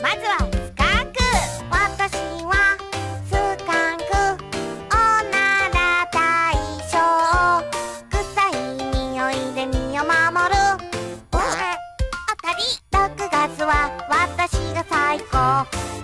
まずはスカンク私はスカンクおなら大将。臭い匂いで身を守る。あ。たり6月は私が最高。